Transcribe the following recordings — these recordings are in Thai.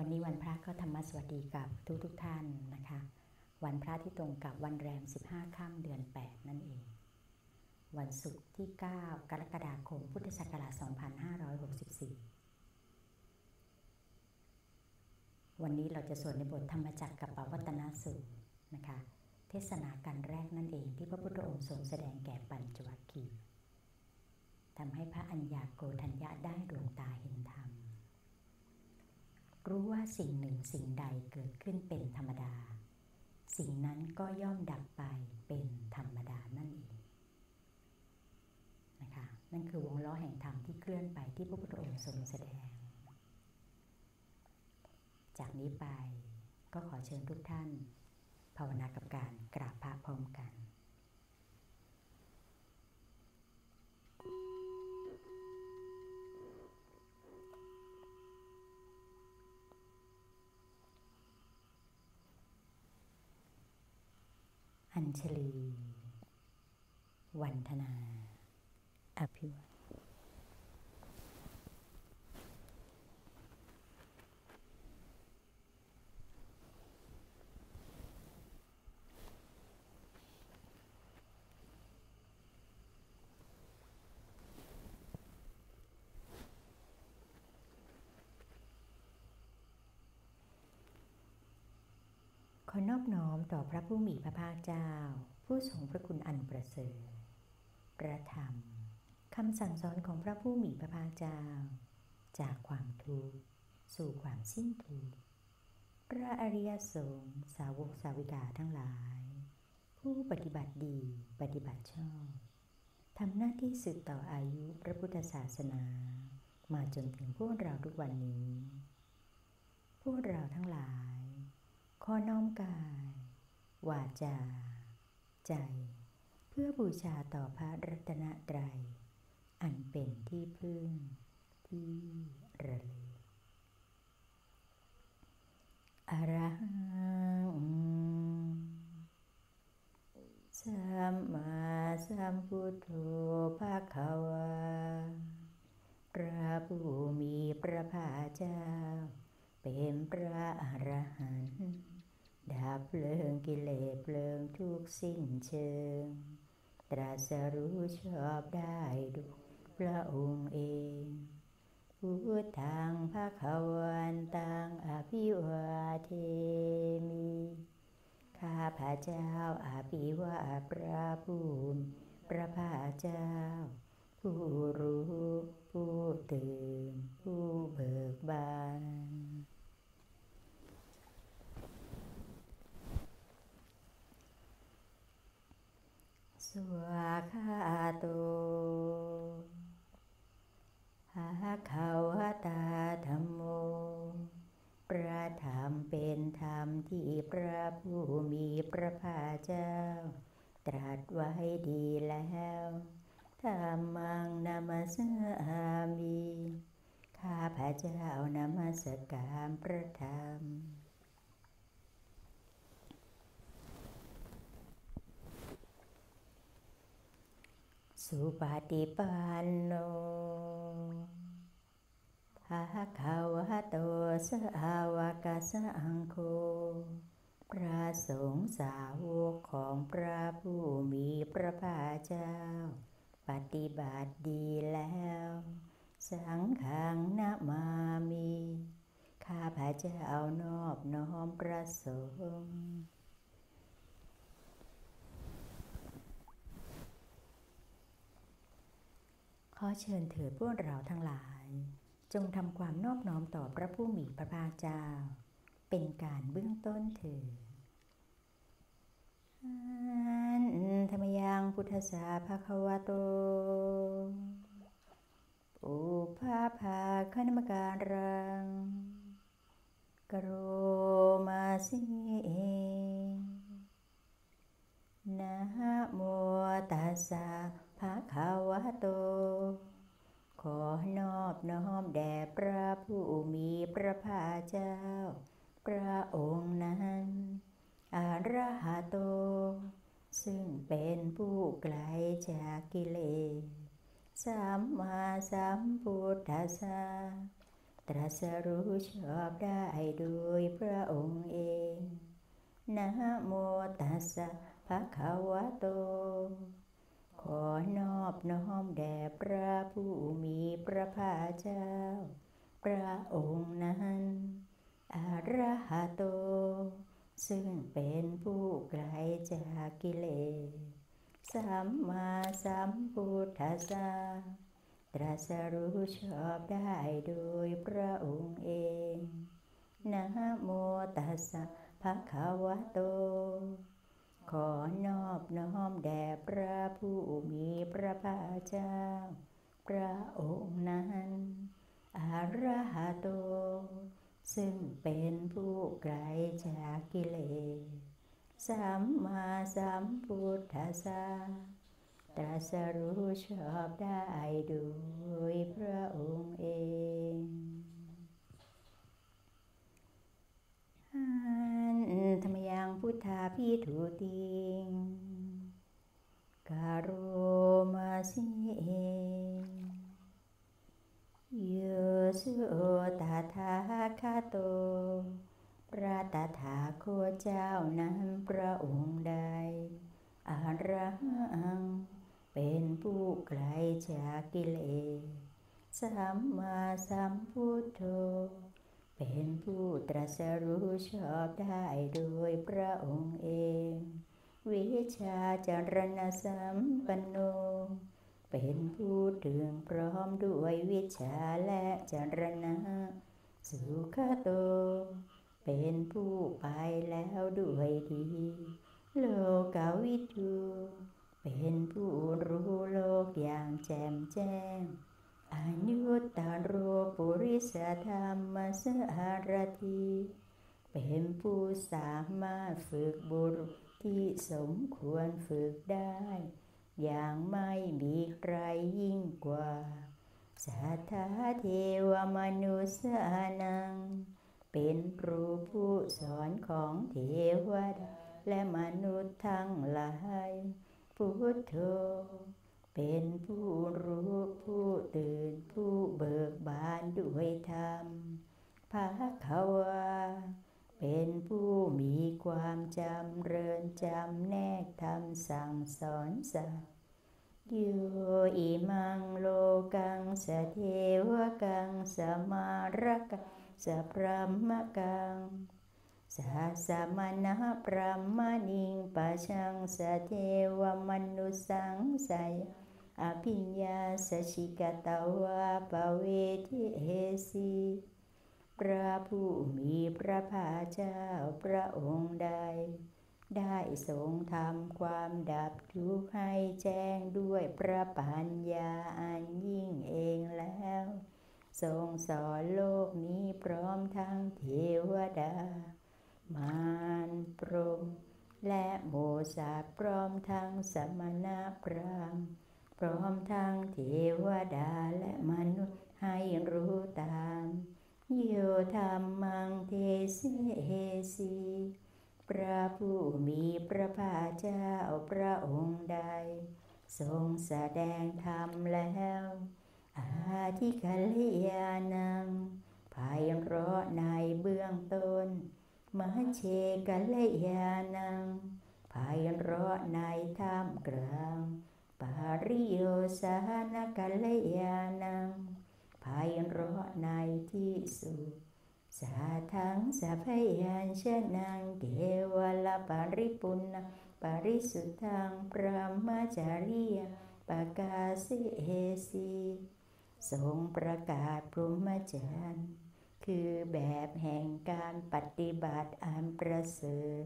วันนี้วันพระก็ธรรมสวัสดีกับทุกทุกท่านนะคะ วันพระที่ตรงกับวันแรม 15ค่ำเดือน 8 นั่นเอง วันศุกร์ที่ 9 กรกฎาคม พุทธศักราช 2564 วันนี้เราจะสวดในบทธรรมจักรกับปวัตนสูตรนะคะ เทศนาการแรกนั่นเองที่พระพุทธองค์ทรงแสดงแก่ปัญจวัคคีย์ทำให้พระอัญญาโกธัญญาได้ดวงตาเห็นธรรม รู้ว่าสิ่งหนึ่งสิ่งใดเกิดขึ้นเป็นธรรมดา สิ่งนั้นก็ย่อมดับไปเป็นธรรมดานั่นเองนะคะนั่นคือวงล้อแห่งธรรมที่เคลื่อนไปที่พระพุทธองค์ทรงแสดง จากนี้ไปก็ขอเชิญทุกท่าน ภาวนากับการกราบพระพร้อมกัน อัญชลี วันธนา อภิวัต ขอนอบน้อมต่อพระผู้มีพระภาคเจ้า ผู้ทรงพระคุณอันประเสริฐพระธรรมคำสั่งสอนของพระผู้มีพระภาคเจ้า จากความทุกข์สู่ความสิ้นทุกข์พระอริยสงฆ์สาวกสาวิกาทั้งหลาย ผู้ปฏิบัติดีปฏิบัติชอบทำหน้าที่สืบต่ออายุพระพุทธศาสนา มาจนถึงพวกเราทุกวันนี้ พวกเราทั้งหลาย ขอน้อมกาย วาจา ใจ เพื่อบูชาต่อพระรัตนตรัย อันเป็นที่พึ่งที่ระลึกอรหังสัมมาสัมพุทโธภาควาพระผู้มีพระภาคเจ้า เป็นพระอรหันต์ ดับเพลิงกิเลสเพลิงทุกสิ้นเชิง ตรัสรู้ชอบได้ด้วยพระองค์เองพุทธังภาควันตังอภิวาเทมิ ข้าพระเจ้าอาภิวาพระผู้มีพระภาเจ้า ผู้รู้ ผู้ตื่น ผู้เบิกบาน สวาคาโตภาคาวตาธรรมโม พระธรรมเป็นธรรมที่พระผู้มีพระภาคเจ้า ตรัสไว้ดีแล้วธรรมังนามัสามิข้าพระเจ้านมัสการพระธรรม สุปฏิปันโนภะคะวะโตสาวกสังโฆพระสงฆ์สาวกของพระผู้มีพระภาคเจ้า ปฏิบัติดีแล้ว สังฆังนามามิข้าพระเจ้านอบน้อมพระสงฆ์ ขอเชิญเถิดพวกเราทั้งหลาย จงทำความนอบน้อมต่อพระผู้มีพระภาคเจ้า เป็นการเบื้องต้นเถิดอันธรรมยังพุทธสาภาควโตอุปาภาคณมการังกโรมาสินะโมตัสสะ ภะคะวะโต ขอนอบน้อมแด่พระผู้มีพระภาคเจ้า พระองค์นั้นอรหัตโต ซึ่งเป็นผู้ไกลจากกิเลสสัมมาสัมพุทธัสสะตรัสรู้ชอบได้โดยพระองค์เองนะโมตัสสะภะคะวะโต ขอนอบน้อมแด่พระผู้มีพระภาคเจ้า พระองค์นั้นอรหะโต ซึ่งเป็นผู้ไกลจากกิเลส สัมมาสัมพุทธัสสะตรัสรู้ชอบได้โดยพระองค์เอง นะโมตัสสะภะคะวะโต ขอนอบน้อมแด่พระผู้มีพระภาคเจ้า พระองค์นั้นอรหะโต ซึ่งเป็นผู้ไกลจากกิเลส สัมมาสัมพุทธัสสะตรัสรู้ชอบได้โดยพระองค์เองอัน ธรรมยังพุทธาพิถุติงกาโรมาสิเอโยสุตถาคาโตพระตถาคตเจ้านั้นพระองค์ใดอรัง เป็นผู้ไกลจากกิเลสสัมมาสัมพุทโธ เป็นผู้ตรัสรู้ชอบได้โดยพระองค์เอง วิชาจารณสัมปันโน เป็นผู้ถึงพร้อมด้วยวิชาและจารณะ สุขโต เป็นผู้ไปแล้วด้วยดี โลกาวิทูเป็นผู้รู้โลกอย่างแจ่มแจ้ง อนุตตรปุริสธรรมสารทีเป็นผู้สามารถฝึกบุรุษที่สมควรฝึกได้ อย่างไม่มีใครยิ่งกว่า สัทธาเทวมนุษยานัง เป็นครูผู้สอนของเทวดาและมนุษย์ทั้งหลายพุทโธ เป็นผู้รู้ผู้ตื่นผู้เบิกบานด้วยธรรมภาคาวาเป็นผู้มีความจำเริญจำแนกธรรมสั่งสอนสัตว์โยอิมังโลกังสเทวกังสมารกังสพรหมกังสัสมณะพระมณิงปะชังสเทวมนุสังสย อภิญญาสชิกตาวาปเวทิเอสีพระผู้มีพระภาคเจ้าพระองค์ใด ได้ทรงทำความดับทุกข์ให้แจ้งด้วยพระปัญญาอันยิ่งเองแล้ว ทรงสอนโลกนี้พร้อมทั้งเทวดา มารพรมและโมสาพร้อมทั้งสมณพราหมณ์ พร้อมทั้งเทวดาและมนุษย์ให้รู้ตามโยธรรมังเทสิเฮสี พระผู้มีพระภาคเจ้าพระองค์ใด ทรงแสดงธรรมแล้ว อาทิกัลยานังภายเราะในเบื้องต้นมหเชกัลยานังภายเราะในท่ามกลาง ปาริโยสานกัลยานังภายเราะในที่สุดสาทังสัพยัญชนะเกวลปาริปุณปาริสุทธังพระมาจาริยปกาสิเอสีทรงประกาศพรหมจรรย์ คือแบบแห่งการปฏิบัติอันประเสริฐ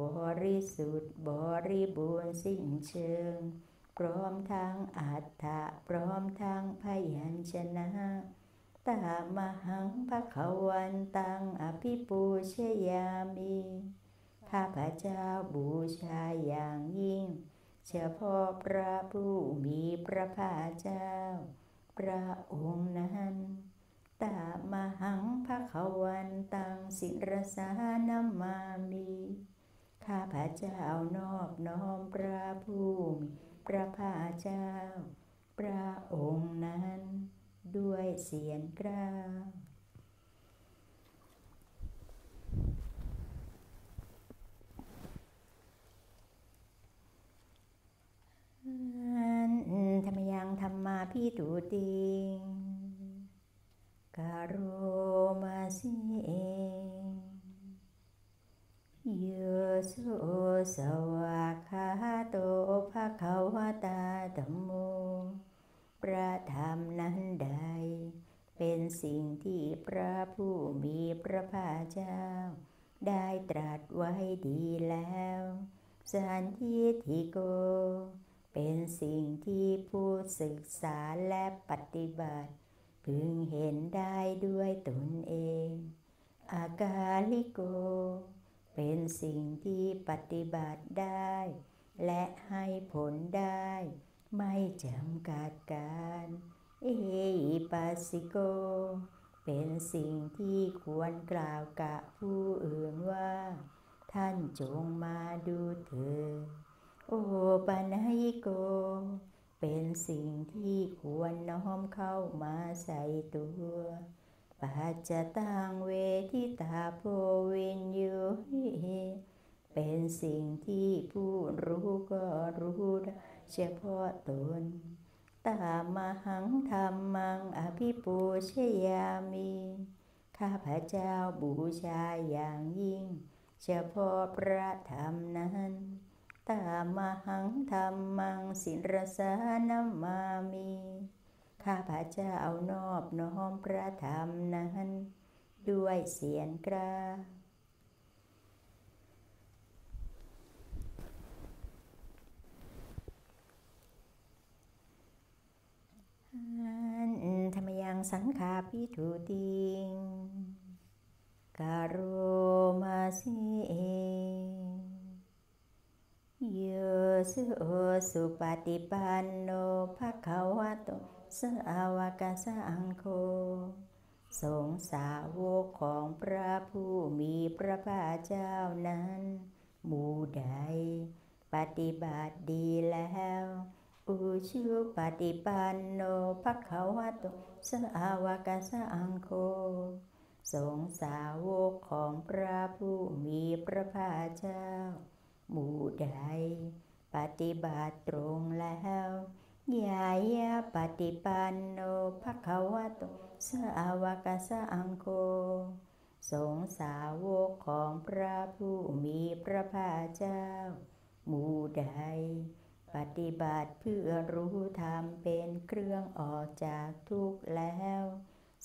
บริสุทธิ์บริบูรณ์สิ้นเชิง พร้อมทั้งอัตถะพร้อมทั้งพยัญชนะตามหังพระขวันตังอภิปูชยามีข้าพเจ้าบูชาอย่างยิ่ง เฉพาะพระผู้มีพระภาคเจ้า พระองค์นั้นตามหังพระขวันตังสิรสานามามี ข้าพระเจ้านอบน้อมพระผู้มี พระพาเจ้า พระองค์นั้นด้วยเสียงกล้าธรรมยังธรรมาพี่ตูติง กโรมาสิเอง โยโสสวากขาโตภะคะวะตาธัมโมประธรรมนั้นใด เป็นสิ่งที่พระผู้มีพระภาคเจ้า ได้ตรัสไว้ดีแล้วสันทิทิโก เป็นสิ่งที่ผู้ศึกษาและปฏิบัติ พึงเห็นได้ด้วยตนเอง อากาลิโก เป็นสิ่งที่ปฏิบัติได้ และให้ผลได้ ไม่จำกัดการ เอปัสสิโก เป็นสิ่งที่ควรกล่าวกับผู้อื่นว่า ท่านจงมาดูเถิดโอปานายิโก เป็นสิ่งที่ควรน้อมเข้ามาใส่ตัว ปัจจตังเวทิตาโพวินโยหิเป็นสิ่งที่ผู้รู้ก็รู้ได้เฉพาะตน ตามหังธรรมังอภิปูชยามี ข้าพระเจ้าบูชาอย่างยิ่ง เฉพาะพระธรรมนั้น ตามหังธรรมังสิรสานามามี ข้าพระเจ้าเอานอบน้อมพระธรรมนั้นด้วยเสียงกล้าอันธรรมยังสังขาพิทุติงกโรมาสิเองโยสุสุปฏิปันโนภะคะวะโต สาวกสังโฆสงสาวกของพระผู้มีพระภาคเจ้านั้น หมู่ใด ปฏิบัติดีแล้ว อุชุปฏิปันโนภคะวะโตสาวกสังโฆสงสาวกของพระผู้มีพระภาคเจ้า หมู่ใด ปฏิบัติตรงแล้ว ยายาปฏิปันโนภะคะวะโตสาวกสะอังโฆสงสาวกของพระผู้มีพระภาคเจ้า หมู่ใด ปฏิบัติเพื่อรู้ธรรมเป็นเครื่องออกจากทุกข์แล้ว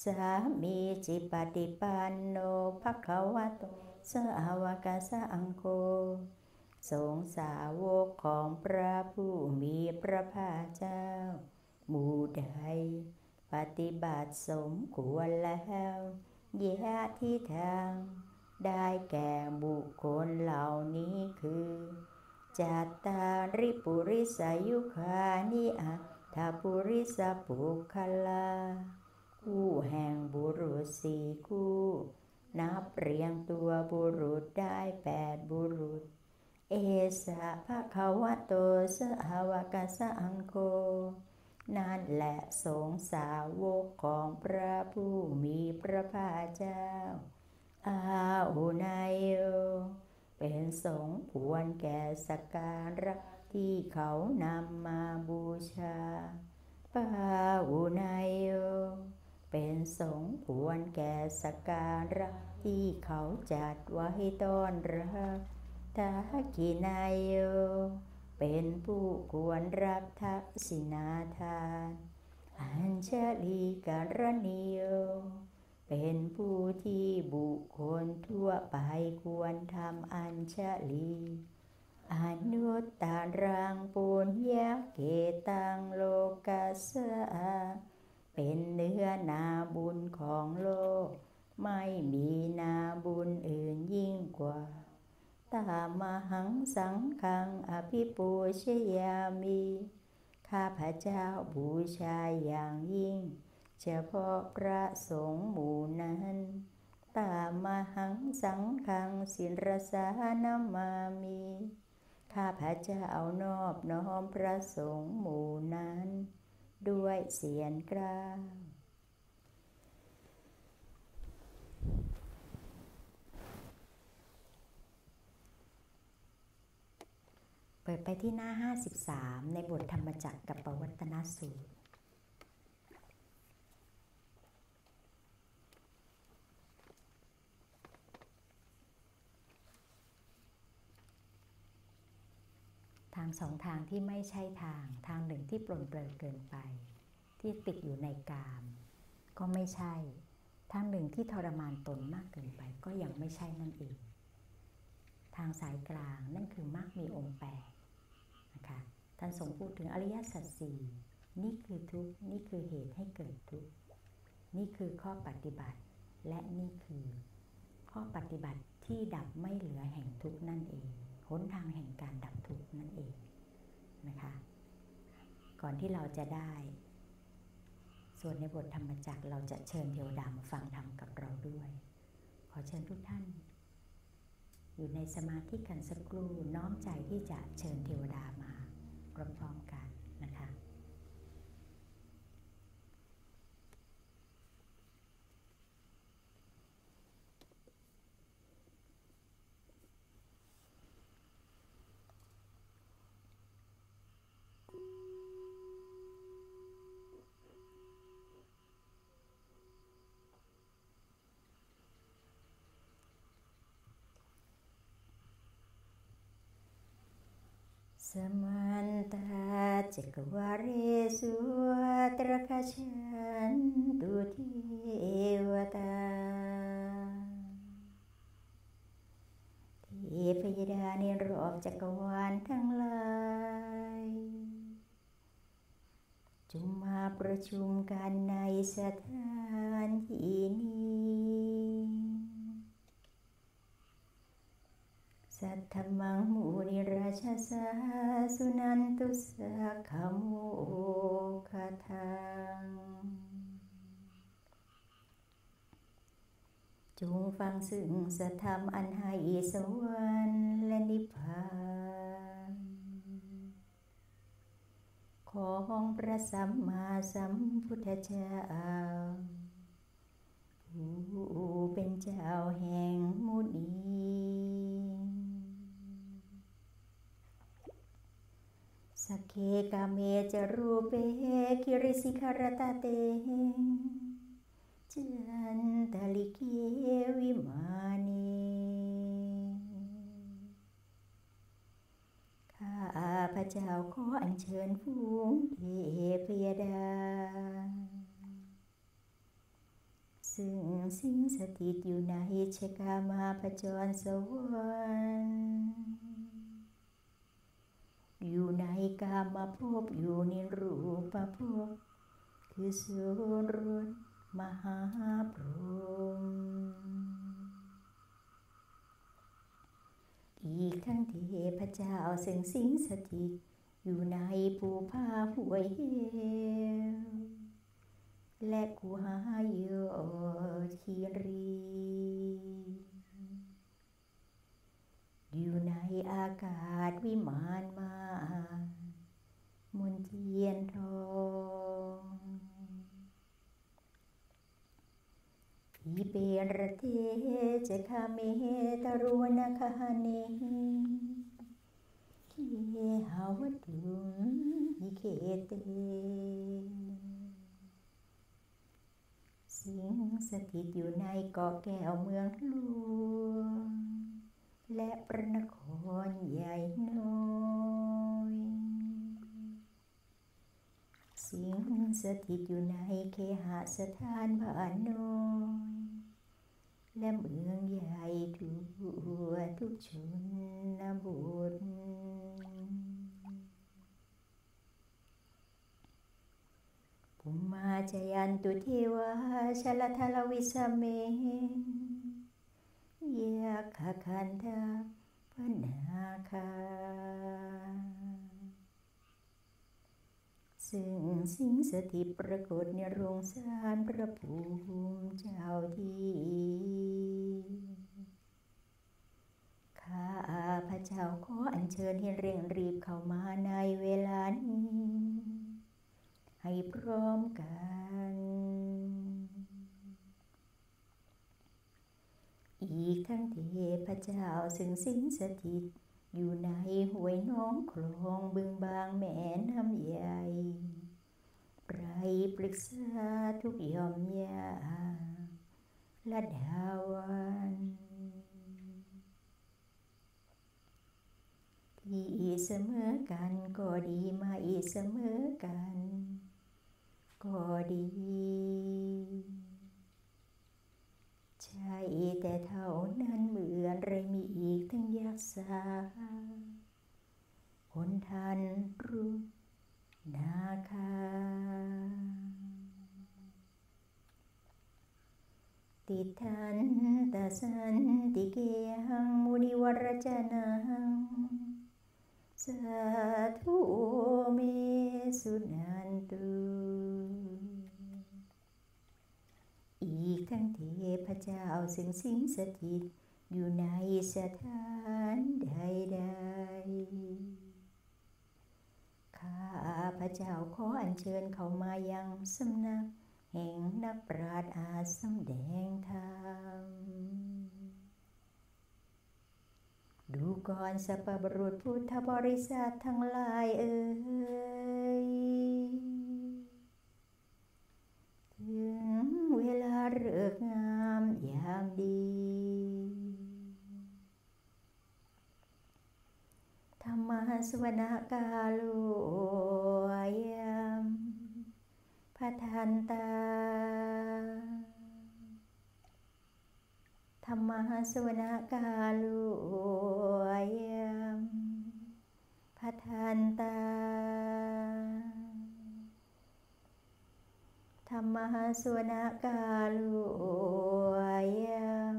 สามีจิปฏิปันโนภะคะวะโตสาวกสะอังโฆ สงสาวกของพระผู้มีพระภาคเจ้า หมู่ใด ปฏิบัติสมควรแล้วยะที่ทาง ได้แก่บุคคลเหล่านี้คือจัตตาริปุริสายุคานิอัตถปุริสปุคลา คู่แห่งบุรุษสี่คู่ นับเรียงตัวบุรุษได้แปดบุรุษ เอสะภะคะวะโตสหวกสังโฆนั่นแหละสงสาวกของพระผู้มีพระภาคเจ้า อาหุนายโยเป็นสงฆ์ควรแก่สการะที่เขานำมาบูชาปาหุนายโยเป็นสงฆ์ควรแก่สกการะที่เขาจัดไว้ต้อนรับ ทากินายโย เป็นผู้ควรรับทักษิณาทาน อัญชลีการณิโย เป็นผู้ที่บุคคลทั่วไปควรทำอัญชลีอนุตตารังปุญญาเกตังโลกัสสะเป็นเนื้อนาบุญของโลก ไม่มีนาบุญอื่นยิ่งกว่า ตามหังสังขังอภิปูชยามีข้าพเจ้าบูชาอย่างยิ่ง เฉพาะพระสงฆ์หมู่นั้นตามหังสังขังสินรสานามามี ข้าพเจ้านอบน้อมพระสงฆ์หมู่นั้น ด้วยเสียงกล้าวิดไปที่หน้า 53 ในบทธรรมจักรกับปวัตนสูตร ทางสองทางที่ไม่ใช่ทาง ทางหนึ่งที่ปลนเปลือเกินไป ที่ติดอยู่ในกาม ก็ไม่ใช่ ทางหนึ่งที่ทรมานตนมากเกินไปก็ยังไม่ใช่นั่นเองทางสายกลางนั่นคือมรกมีองค์แปด คะท่านทรงพูดถึงอริยสัจสี่นี่คือทุกนี่คือเหตุให้เกิดทุกนี่คือข้อปฏิบัติ และนี่คือ ข้อปฏิบัติที่ดับไม่เหลือแห่งทุกนั่นเองหนทางแห่งการดับทุกข์นั่นเองนะคะ ก่อนที่เราจะได้ ส่วนในบทธรรมจักรเราจะเชิญเทวดามาฟังธรรมกับเราด้วย ขอเชิญทุกท่าน อยู่ในสมาธิกันสักครู่น้อมใจที่จะเชิญเทวดามาพร้อมๆกันนะคะ สมันตาจักวาเรสุตรคชันตุเทวตาเทพยดาในรอบจักรวาลทั้งหลายจงมาประชุมกันในสถานที่นี้ สัทธมังมูนิราชสาสุนันตุสักขโมคาทังจงฟังซึ่งสธรรมอันให้สวรรค์และนิพพานของพระสัมมาสัมพุทธเจ้าผู้เป็นเจ้าแห่งมุนี สเคกาเมจรูเปคิริสิคารตาเตจันตลิเกวิมานีข้าพระเจ้าขออัญเชิญฟูงเทพยดา ซึ่งสิ่งสถิตอยู่ในเชกามาพจรสวรรค์ อยู่ในกามาพบอยู่ในรูปภพคือสุรสมหาพรหมอีกทั้งเทพเจ้าซึ่งสิงสถิตอยู่ในภูผาห้วยเหวและกูหาโยคีรี อยู่ในอากาศวิมานมา มุนเทียนทองพีเปรเทเจคาเมตรวนคาเนเคหาวตุมหิเคเตสิงสถิตอยู่ในเกาะแก้วเมืองหลวง และพระนครใหญ่น้อยสิงสถิตอยู่ในเคหสถานบ้านน้อยและเมืองใหญ่ทั่วทุกชนบทปุมมาจยันตุเทวาชลทลวิสเม ยาคคันธาพนาคา ซึ่งสิ่งสถิตปรากฏในโรงสารพระภูมิเจ้าที่ข้าพระเจ้าขออัญเชิญให้เร่งรีบเข้ามาในเวลานี้ ให้พร้อมกัน อีกทั้งเทพเจ้าซึ่งสิงสถิต อยู่ในห้วยน้องคลองบึงบางแม่น้ำใหญ่ไรปรึกษาทุกยอมยาและดาวันทดีเสมอกันก็ดีไม่เสมอกัน ก็ดี ใช่แต่เท่านั้นเหมือนไรมีอีกทั้งยักษาคนทันรู้นาคาติทันตสันติเกหังมุนิวรจนังสาธุเมสุนันตุ อีกทั้งเทพเจ้าซึ่งสิงสถิต อยู่ในสถานใดๆข้าพระเจ้าขออัญเชิญเขามายังสำนัก แห่งนักปราชญ์อาสำแดงธรรมดูก่อนสัพบรุษพุทธบริษัททั้งหลายเอ่ยถึง เลิกงามยามดี ธรรมสวนากาโลยามพัทันตา ธรรมสวนากาโลยามพัทันตา ธรรมหาสวนากาลุยม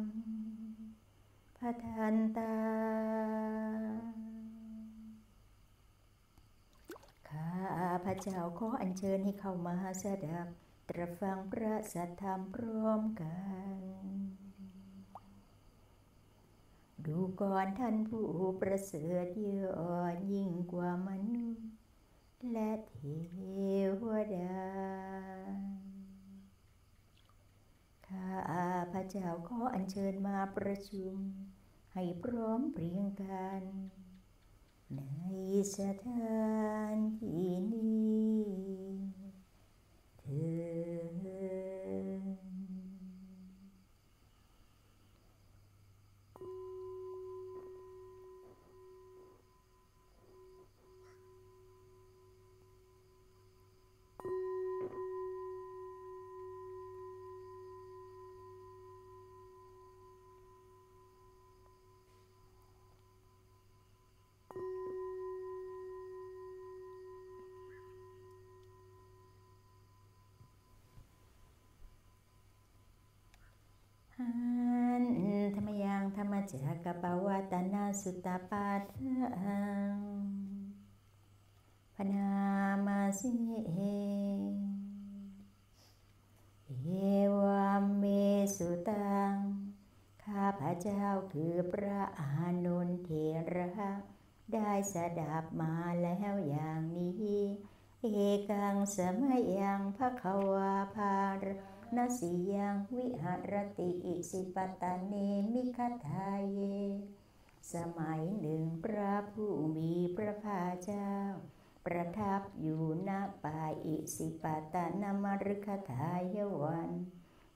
พัทันตาข้าพระเจ้าขออัญเชิญให้เข้ามาสดับ ตรฟังพระสัทธรรมพร้อมกัน ดูก่อนท่านผู้ประเสริฐเยอะยิ่งกว่ามนุษย์และเทวดา ข้าพระเจ้าขออัญเชิญมาประชุม ให้พร้อมเพรียงกัน ในสถานที่นี้เธอ หันธรรมยังธรรมจักกปวัตนาสุตปาทังพนามาสิเเยวามเมสุตัง ข้าพระเจ้าคือพระอานนเถระได้สดับมาแล้วอย่างนี้ เอกังสมัยยังพระขวาภาร นสียังวิหารติอิสิปตาเนมิคทาเย สมัยหนึ่งพระผู้มีพระภาคเจ้า ประทับอยู่ณป่าอิสิปตานามฤคทายวัน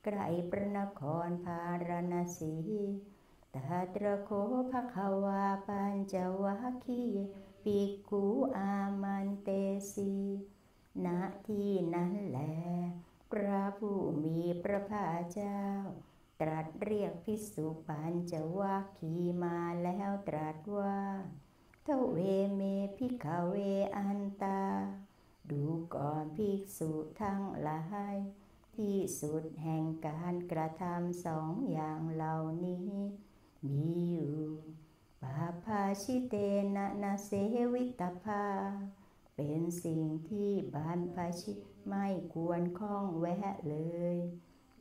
ไกลพระนครพาราณสีตาตระโคภควาปัญจวัคคีปิกขุอามันเตสิ ณที่นั้นแหละ พระผู้มีพระภาคเจ้า ตรัสเรียกภิกษุปัญจวัคคีมาแล้วตรัสว่าเทวเม ภิกขเวอันตา ดูก่อนภิกษุทั้งหลายที่สุดแห่งการกระทำสองอย่างเหล่านี้ มีอยู่ปาภาชิเตนะนาเสวิตภา เป็นสิ่งที่บรรพชิตไม่ควรข้องแวะเลย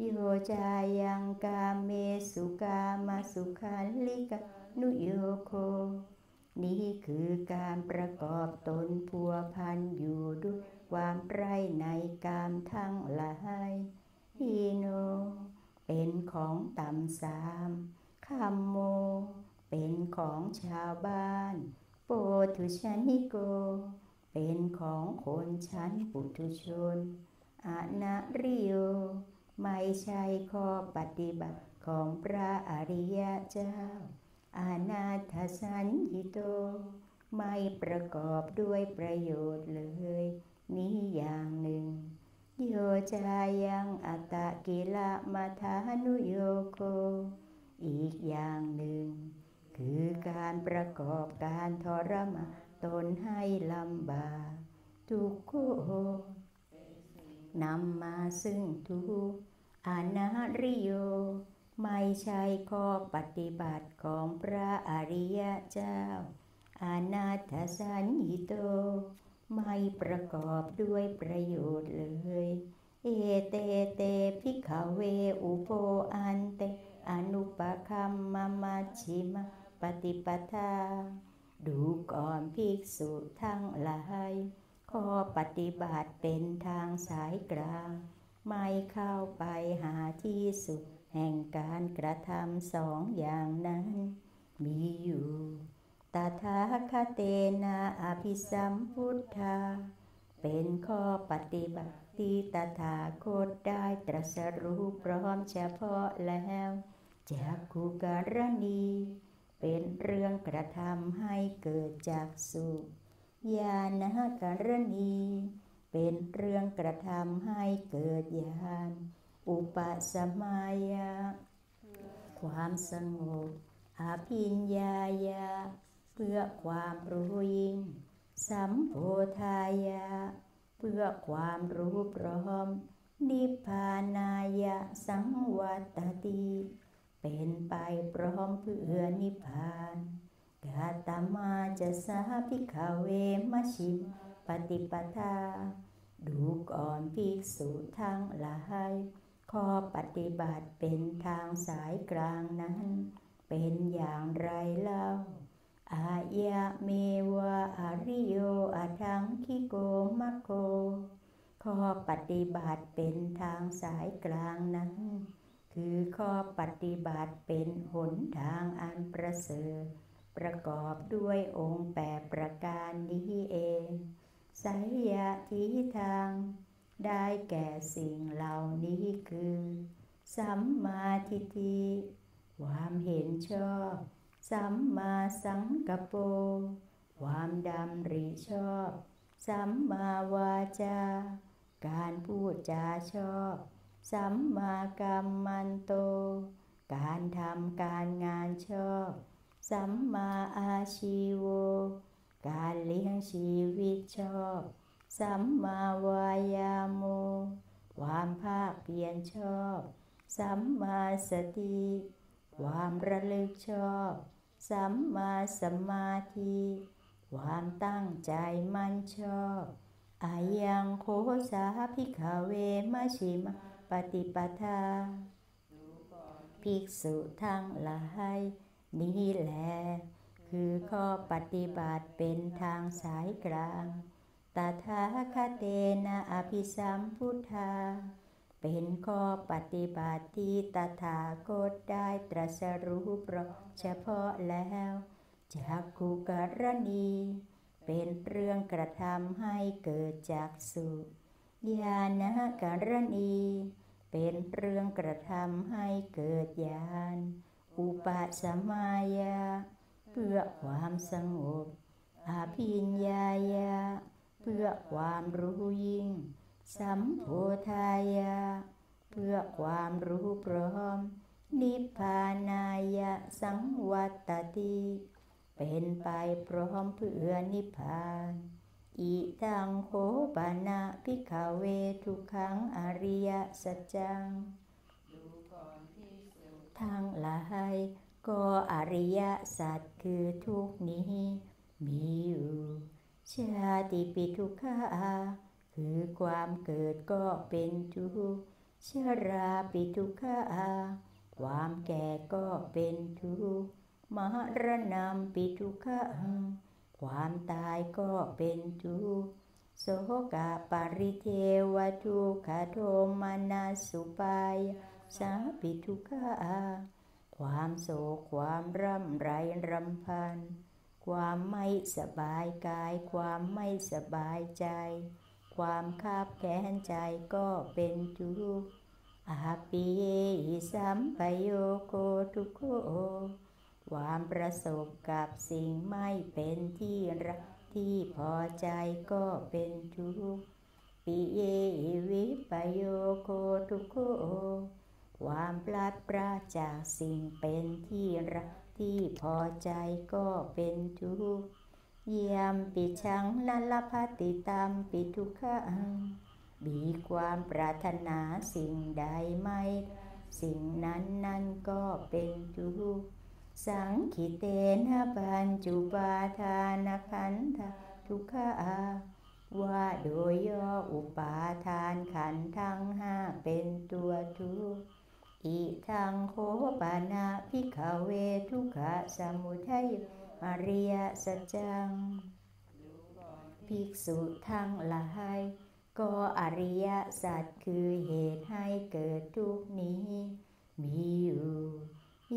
โยจายังกาเมสุกามาสุขันลิกานุโยโค นี่คือการประกอบตนพัวพันอยู่ด้วยความไรในกามทั้งหลายฮีโน เป็นของต่ำสามคัมโม เป็นของชาวบ้าน โปทุชนิโก เป็นของคนชั้นปุถุชนอานาริโย ไม่ใช่ข้อปฏิบัติของพระอริยเจ้าอานาถสัญญิโต ไม่ประกอบด้วยประโยชน์เลย นี้อย่างหนึ่ง โยจายังอัตกิลมาทานุโยโกอีกอย่างหนึ่ง คือการประกอบการทรมาน ตนให้ลำบากทุกโคนำมาซึ่งทุกอนาริโย ไม่ใช่ข้อปฏิบัติของพระอริยเจ้า อนาถสัญญิโต ไม่ประกอบด้วยประโยชน์เลย เอเตเตพิกขเวอุโปอันเต อนุปคัมมามาชิมปฏิปทา ดูก่อนภิกษุทั้งหลายข้อปฏิบัติเป็นทางสายกลาง ไม่เข้าไปหาที่สุด แห่งการกระทำสองอย่างนั้น มีอยู่ตถาคเตนาอภิสัมพุทธา เป็นข้อปฏิบัติที่ตถาคตได้ตรัสรู้พร้อมเฉพาะแล้วจากกุการณี เป็นเรื่องกระทำให้เกิดจากสุญาณการณีเป็นเรื่องกระทำให้เกิดญาณอุปสมายาความสงบอภิญญายาเพื่อความรู้ยิ่ง สัมโพธายาเพื่อความรู้พร้อม นิพพานายะสังวัตติ เป็นไปพร้อมเพื่อนิพพานกาตมาจะสาพิขเวมชิมปฏิปทา ดูก่อนภิกษุทั้งหลายข้อปฏิบัติเป็นทางสายกลางนั้น เป็นอย่างไรเล่า อายะเมวะอริโยอาทังคิโกมะโก ข้อปฏิบัติเป็นทางสายกลางนั้น คือข้อปฏิบัติเป็นหนทางอันประเสริฐประกอบด้วยองค์แปดประการนี้เองสายะทิทาง ได้แก่สิ่งเหล่านี้คือ สัมมาทิฏฐิความเห็นชอบ สัมมาสังกปรความดำริชอบ สัมมาวาจา การพูดจาชอบ สัมมากัมมันโต การทำการงานชอบ สัมมาอาชีโว การเลี้ยงชีวิตชอบ สัมมาวายาโม ความภาคเพียรชอบ สัมมาสติ ความระลึกชอบ สัมมาสมาธิ ความตั้งใจมั่นชอบอายังโคสาภิกขเวมชิมา ปฏิปทา ภิกษุทั้งหลายนี่แหละคือข้อปฏิบัติเป็นทางสายกลาง ตถาคเตนะอภิสัมพุทธา เป็นข้อปฏิบัติที่ตถาคตได้ตรัสรู้เพราะเฉพาะแล้วจากกุกรณี เป็นเรื่องกระทำให้เกิดจากสุ ญาณการณี เป็นเรื่องกระทำให้เกิดญาณ อุปสมายา เพื่อความสงบอาภิญญายา เพื่อความรู้ยิ่ง สัมโพธายา เพื่อความรู้พร้อม นิพพานายะสังวัตติ เป็นไปพร้อมเพื่อนิพพาน อิทังโคปานาพิกาเวทุขังอริยสัจจังทั้งหลายก็อริยสัจคือทุกนี้ มีอยู่ชาติปิทุกขาคือความเกิดก็เป็นทุกข์ชราปิทุกขาความแก่ก็เป็นทุกข์มรณะปิทุกขา ความตายก็เป็นทุกข์โสกาปริเทวทุกขโทมานาสุปายสาปิทุกขาความโศกความร่ำไรรำพัน ความไม่สบายกาย ความไม่สบายใจ ความคาบแค้นใจก็เป็นทุกข์อาปิเยสัมปโยโกทุกโค ความประสบกับสิ่งไม่เป็นที่รักที่พอใจก็เป็นทุกข์ปิเยวิปโยโคทุโคความพลัดพรากจากสิ่งเป็นที่รักที่พอใจก็เป็นทุกข์เยี่ยมปิชังนัลพัติตามปิทุกขังมีความปรารถนาสิ่งใดไม่ สิ่งนั้นนั่นก็เป็นทุกข์ สังขิเตนะปัญจุปาทานขันธทุกขาว่าโดยย่ออุปาทานขันทั้งห้าเป็นตัวทุกอิทังโคปานาพิขเวทุกขสมุทัยอริยสัจจัง ภิกษุทั้งหลายก็อริยสัจคือเหตุให้เกิดทุกนี้มีอยู่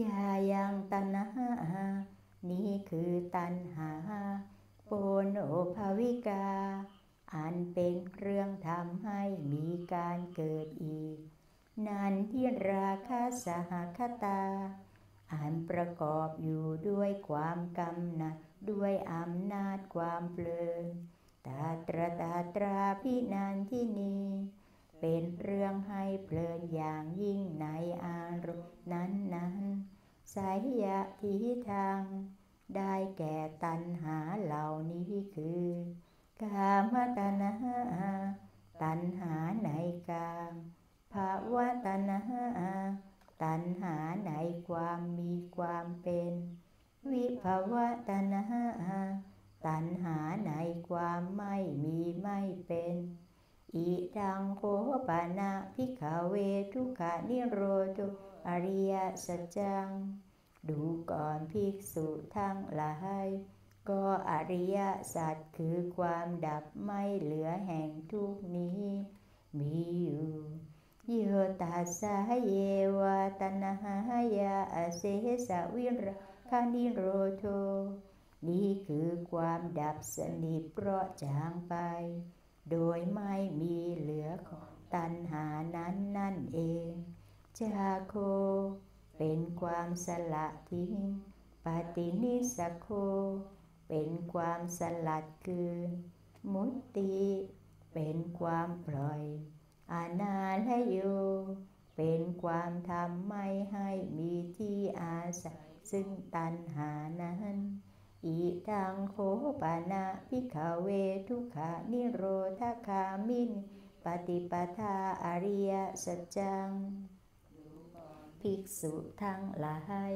ยายังตัณหา นี้คือตัณหา โปโนภาวิกา อันเป็นเครื่องทำให้มีการเกิดอีก นันที่ราคาสหคตา อันประกอบอยู่ด้วยความกำหนัดด้วยอำนาจความเพลินตาตราตาตราพินันที่นี้ เป็นเรื่องให้เพลินอย่างยิ่งในอารมณ์นั้นนั้นสายยะทีทางได้แก่ตัณหาเหล่านี้คือกามตัณหา ตัณหาในกามภาวะตัณหา ตัณหาในความมีความเป็น วิภาวะตัณหา ตัณหาในความไม่มีไม่เป็น อิทังโคปานาพิขเวทุกขานิโรธุอริยสัจจัง ดูก่อนภิกษุทั้งหลาย ก็อริยสัจคือความดับไม่เหลือแห่งทุกนี้ มีอยู่โยตัสสะเยวะตนะหายาเสสวิรคานิโรโท นี่คือความดับสนิทเพราะจางไป โดยไม่มีเหลือของตัณหานั้นนั่นเอง จาโค เป็นความสละทิ้ง ปฏินิสโค เป็นความสลัดคืน มุตติ เป็นความปล่อยอานาลโย เป็นความทำไม่ให้มีที่อาศัยซึ่งตัณหานั้น อิทังโคปานาพิขเวทุขานิโรธคามิน ปฏิปทาอริยสัจจัง ภิกษุทั้งหลาย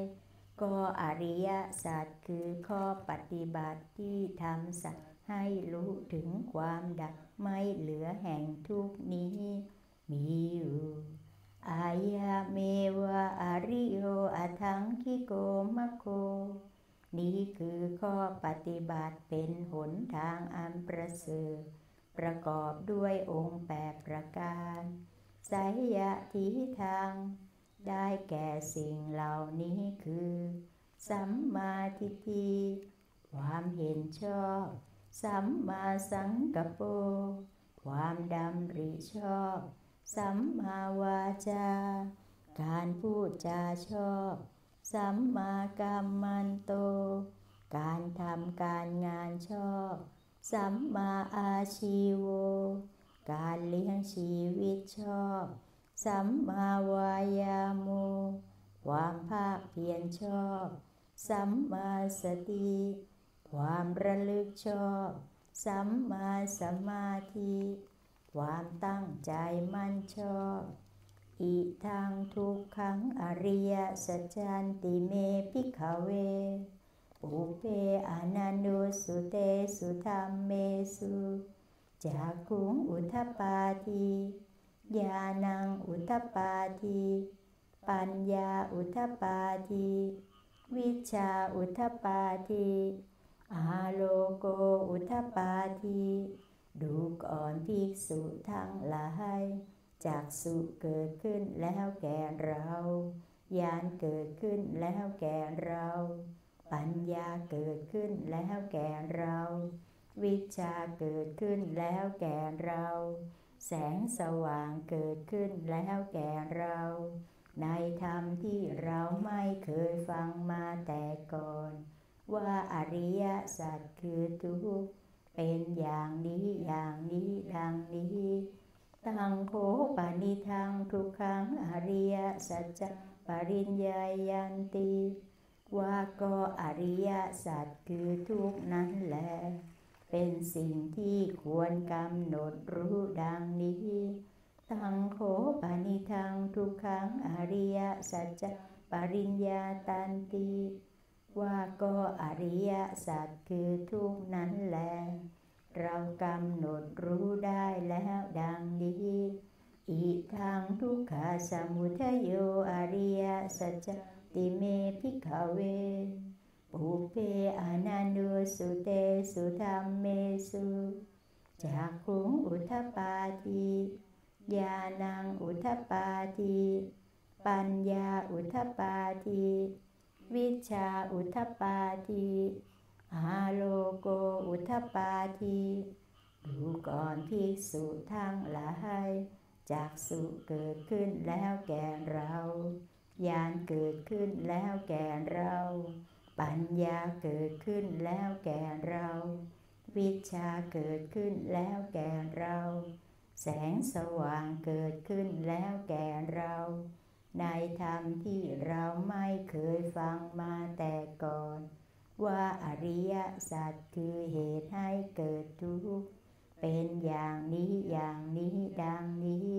ก็อริยสัจคือข้อปฏิบัติที่ทำสัตให้รู้ถึงความดับไม่เหลือแห่งทุกนี้ มีอยู่อายาเมวะอริโยอทังคิโกมะโค นี้คือข้อปฏิบัติเป็นหนทางอันประเสริฐประกอบด้วยองค์แปดประการสายยะทีทางได้แก่สิ่งเหล่านี้คือ สัมมาทิฏฐิความเห็นชอบ สัมมาสังกัปโป ความดำริชอบ สัมมาวาจา การพูดจาชอบ สัมมากัมมันโต การทำการงานชอบ สัมมาอาชีโว การเลี้ยงชีวิตชอบ สัมมาวายาโมความภาคเพียรชอบ สัมมาสติ ความระลึกชอบ สัมมาสมาธิ ความตั้งใจมั่นชอบ อิทังทุกขังอริยสัจจันติเมพิขเวปุเพอนันโดสุเตสุธรรมเมสุจากขุงอุทปาทีญาณังอุทปาทีปัญญาอุทปาทีวิชาอุทปาทีอาโลโกอุทปาทีดูก่อนภิกษุทั้งหลาย จากสุเกิดขึ้นแล้วแก่เราญาณเกิดขึ้นแล้วแก่เรา ปัญญาเกิดขึ้นแล้วแก่เรา วิชาเกิดขึ้นแล้วแก่เรา แสงสว่างเกิดขึ้นแล้วแก่เรา ในธรรมที่เราไม่เคยฟังมาแต่ก่อน ว่าอริยสัจคือทุกข์เป็นอย่างนี้อย่างนี้ดังนี้ ตังโคปานิทังทุกขังอริยสัจปริญญายันติว่าก็อริยสัจคือทุกนั้นแหละเป็นสิ่งที่ควรกำหนดรู้ดังนี้ตังโคปานิทังทุกขังอริยสัจจปริญญาตันติว่าก็อริยสัจคือทุกนั้นแหละ เรากำหนดรู้ได้แล้วดังนี้อีทางทุกขาสมุทโยอริยสัจติเมพิขเวปุเพอนันโดสุเตสุธรรมเมสุจากขุงอุทปาทิญาณังอุทปาทิปัญญาอุทปาทิวิชาอุทปาทิ อาโลโกอุทปาทิดูก่อนภิกษุทั้งหลายจากสุเกิดขึ้นแล้วแก่เราญาณเกิดขึ้นแล้วแก่เรา ปัญญาเกิดขึ้นแล้วแก่เรา วิชาเกิดขึ้นแล้วแก่เรา แสงสว่างเกิดขึ้นแล้วแก่เรา ในธรรมที่เราไม่เคยฟังมาแต่ก่อน ว่าอริยสัจคือเหตุให้เกิดทุกข์เป็นอย่างนี้อย่างนี้ดังนี้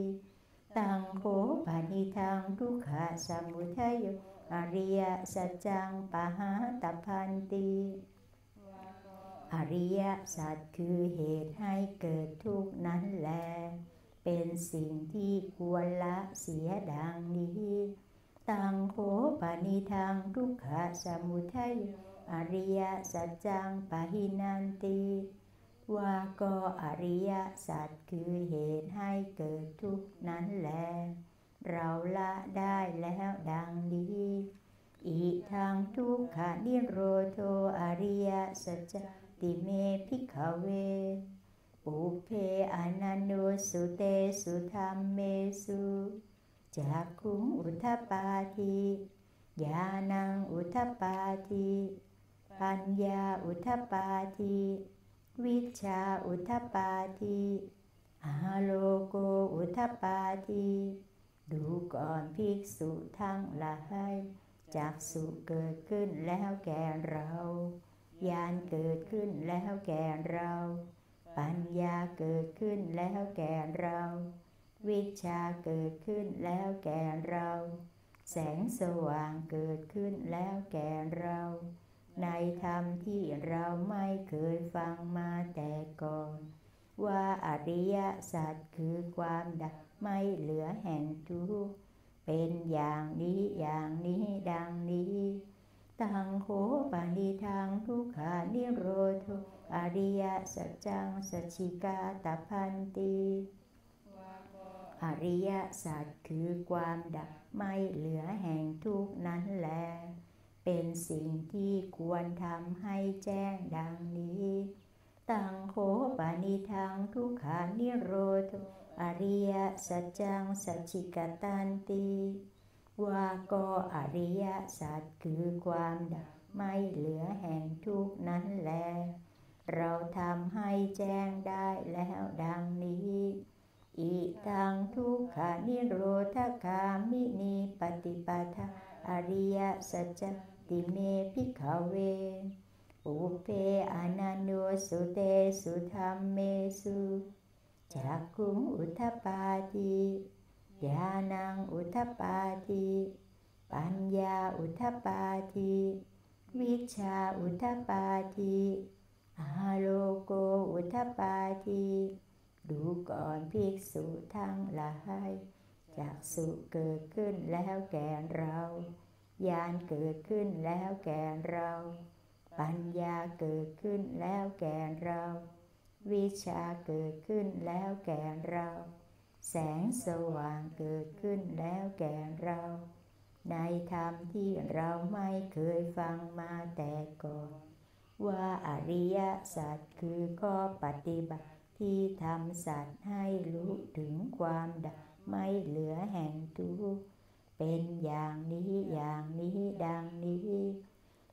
ตังโคปานิทังทุกขะสมุทัยอริยสัจจังปะหาตพันติอริยสัจคือเหตุให้เกิดทุกนั้นแล เป็นสิ่งที่ควรละเสียดังนี้ ตังโคปานิทังทุกขะสมุทัย อริยสัจจังปะหินันติว่าก็อริยสัจคือเหตุให้เกิดทุกนั้นแล เราละได้แล้วดังนี้อีทางทุกขานิโรโทอริยสัจติเมพิขเว ปุเพอนันโนสุเตสุธรรมเมสุจากุงอุทปาทิญาณังอุทปาทิ ปัญญาอุทปาทิวิชาอุทปาทิอาโลโกอุทปาทิดูก่อนภิกษุทั้งหลายจากสุเกิดขึ้นแล้วแก่เราญาณเกิดขึ้นแล้วแก่เรา ปัญญาเกิดขึ้นแล้วแก่เรา วิชาเกิดขึ้นแล้วแก่เรา แสงสว่างเกิดขึ้นแล้วแก่เรา ในธรรมที่เราไม่เคยฟังมาแต่ก่อน ว่าอริยสัจคือความดับไม่เหลือแห่งทุกข์เป็นอย่างนี้อย่างนี้ดังนี้ตังโคปานิทางทุกขานิโรธอริยสัจจังสัจจิกาตพันติอริยสัจคือความดับไม่เหลือแห่งทุกนั้นแล เป็นสิ่งที่ควรทำให้แจ้งดังนี้ ตังโคปานิทังทุกขานิโรธอริยสัจจังสัจจิกตันติว่าก็อริยสัจคือความดับไม่เหลือแห่งทุกนั้นแล เราทำให้แจ้งได้แล้วดังนี้ อีทางทุกขานิโรธคามินีปฏิปทาอริยสัจจ ติเมพิขเว อุเพอนันโนสุเตสุธรรมเมสุจักขุงอุทปาทิญาณังอุทปาทิปัญญาอุทปาทิวิชาอุทปาทิอาโลโกอุทปาทิดูก่อนภิกษุทั้งหลายจากสุเกิดขึ้นแล้วแก่เรา ญาณเกิดขึ้นแล้วแก่เรา ปัญญาเกิดขึ้นแล้วแก่เรา วิชาเกิดขึ้นแล้วแก่เรา แสงสว่างเกิดขึ้นแล้วแก่เรา ในธรรมที่เราไม่เคยฟังมาแต่ก่อน ว่าอริยสัจคือข้อปฏิบัติที่ทำสัตว์ให้รู้ถึงความดับไม่เหลือแห่งทุกข์ เป็นอย่างนี้อย่างนี้ดังนี้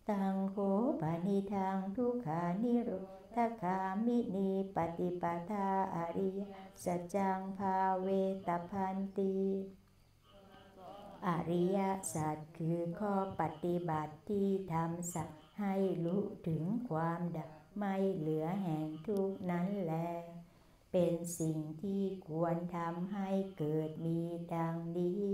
ตังโหปานิทางทุกขานิโรธคามินีปฏิปทาอริยสัจจังภาเวตพันตีอริยสัจคือข้อปฏิบัติที่ทำสัจให้รู้ถึงความดับไม่เหลือแห่งทุกนั้นแล เป็นสิ่งที่ควรทำให้เกิดมีดังนี้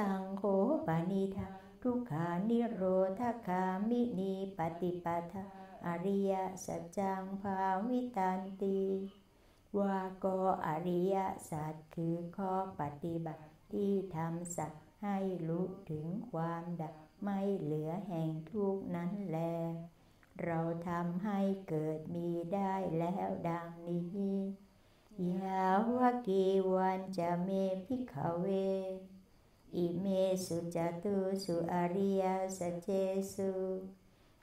ตังโคปนิทาทุกขานิโรธคามินีปฏิปทาอริยสัจจังภาวิตันติว่าก็อริยสัจคือข้อปฏิบัติที่ทำสัจให้รู้ถึงความดับไม่เหลือแห่งทุกนั้นแล เราทำให้เกิดมีได้แล้วดังนี้ยาวกีวันจะเมพิขเว อิเมสุจตุสุอริยสัจเจสุ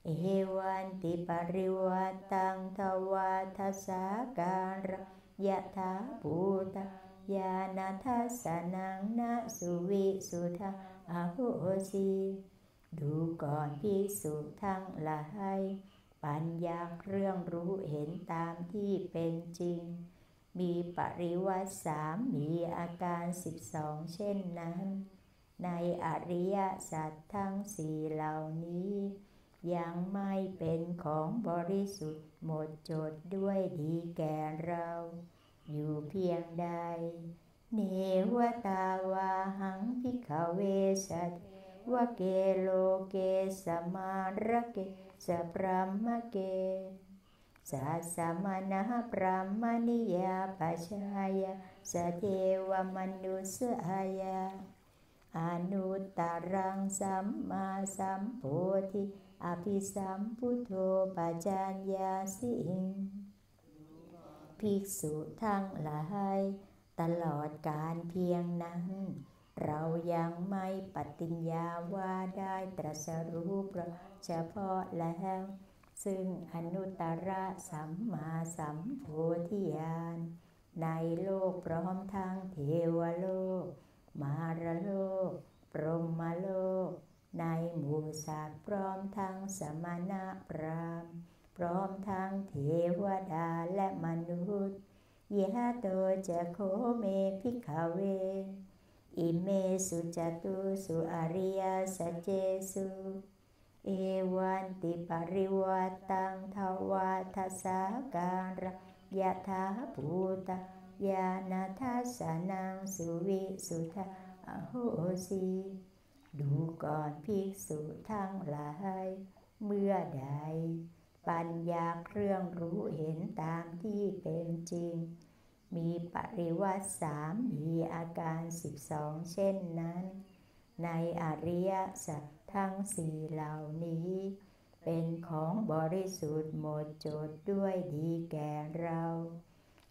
เอวันติปริวัตังทวาทัสสาการยะถาภูตยานาทัสนังนาสุวิสุทาอาโหสีดูก่อนพิสุทั้งหลาย ปัญญาเครื่องรู้เห็นตามที่เป็นจริง มีปริวัติสามมีอาการสิบสองเช่นนั้น ในอริยสัจทั้งสี่เหล่านี้ ยังไม่เป็นของบริสุทธิ์หมดจดด้วยดีแก่เรา อยู่เพียงใด เนวตาวาหังพิขเวสัตวเกโลเกสมารเกสพรหมเกสัสมณะพรหมนิยาปชายาสเทวมนุสายา อนุตตรังสัมมาสัมโพธิอภิสัมพุทโธปัจจัญญาสิงภิกษุทั้งหลายตลอดการเพียงนั้น เรายังไม่ปฏิญญาว่าได้ตรัสรู้ประเฉพาะแล้ว ซึ่งอนุตตรสัมมาสัมโพธิญาณในโลกพร้อมทั้งเทวโลก มารโลกปรหมโลก ในหมู่สัตว์พร้อมทั้งสมณะพรามพร้อมทั้งเทวดาและมนุษย์ยะโตจะโคเมพิขเว อิเมสุจตุสุอริยสัจเจสุเอวันติปริวัตังทวาทสาการยะถาภูตา นาทัสสนังสุวิสุทาอโหสีดูก่อนภิกษุทั้งหลาย เมื่อใด ปัญญาเครื่องรู้เห็นตามที่เป็นจริง มีปริวัติสามมีอาการสิบสองเช่นนั้น ในอริยสัจทั้งสี่เหล่านี้ เป็นของบริสุทธิ์หมดจดด้วยดีแก่เรา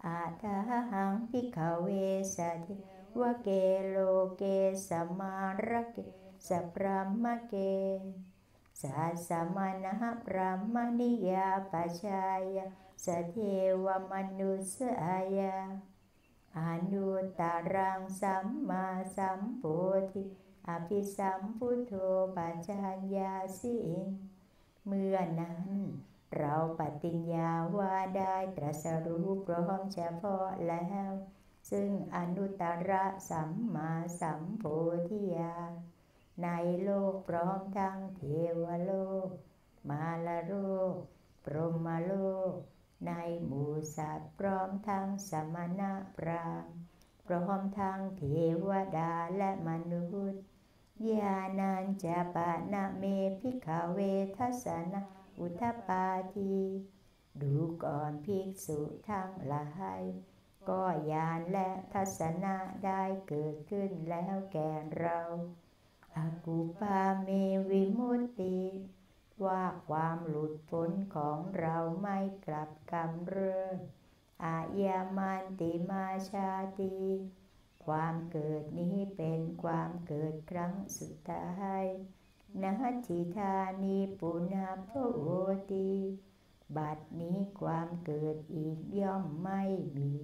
อาทาหังพิขเวสัทวเกโลเกสมาระเกสพรหมเกสัสมณะพรหมนิยาปชายาสเทวมนุสยาอนุตตรังสัมมาสัมโพธิอภิสัมพุทโธปัญญาสิเมื่อนั้น เราปฏิญญาว่าได้ตรัสรู้พร้อมเฉพาะแล้ว ซึ่งอนุตตรสัมมาสัมโพธิญาณในโลกพร้อมทั้งเทวโลก มาลโลกปรมโลก ในหมู่สัตว์พร้อมทั้งสมณะพรามพร้อมทั้งเทวดาและมนุษย์ญาณัญจะปะนะเมพิขเวทัสนะ อุทปาทีดูก่อนภิกษุทั้งหลายก็ญาณและทัศนะได้เกิดขึ้นแล้วแก่เราอากูปาเมวิมุตติว่าความหลุดพ้นของเราไม่กลับกำเริบอายามันติมาชาติ ความเกิดนี้เป็นความเกิดครั้งสุดท้าย นาทิธานีปุนาโพติบัดนี้ความเกิดอีกย่อมไม่มี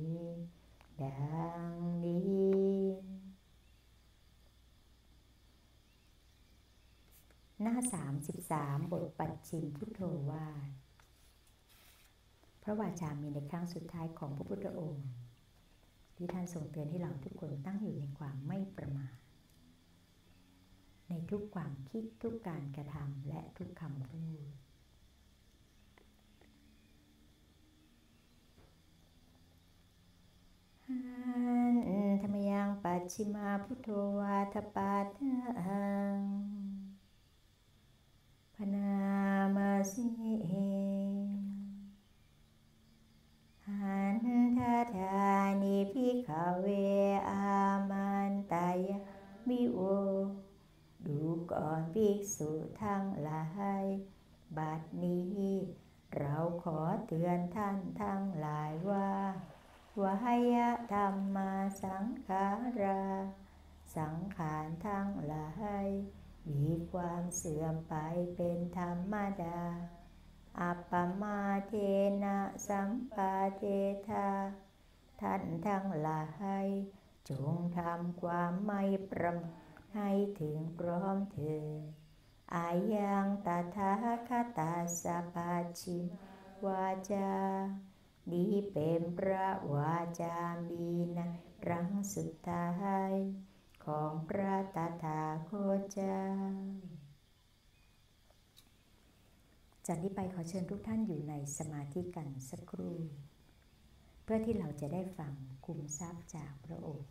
ดังนี้ หน้า33บทปัจฉิมพุทโธวาพระวาจามีในครั้งสุดท้ายของพระพุทธองค์ ที่ท่านทรงเตือนให้เราทุกคนตั้งอยู่ในความไม่ประมาท ในทุกความคิดทุกการกระทำและทุกคำพูด ธรรมยังปัจฉิมาพุทโธวาทปาทังพนามาสิเหันทาธานิพิขเวอามันตายมิโอ ดูก่อนภิกษุทั้งหลายบัดนี้ เราขอเตือนท่านทั้งหลายว่าวายธรรมาสังขารา สังขารทั้งหลายมีความเสื่อมไปเป็นธรรมดา อัปปมาเทนะสัมปาเทธาท่านทั้งหลายจงทำความไม่ประมา ให้ถึงพร้อมเถิดอายังตถาคตาสปาชิมวาจา ดีเป็นพระวาจามีนะรังสุดท้ายของพระตถาคตเจ้าจากนี้ไปขอเชิญทุกท่านอยู่ในสมาธิกันสักครู่ เพื่อที่เราจะได้ฟังคุมทรัพย์จากพระองค์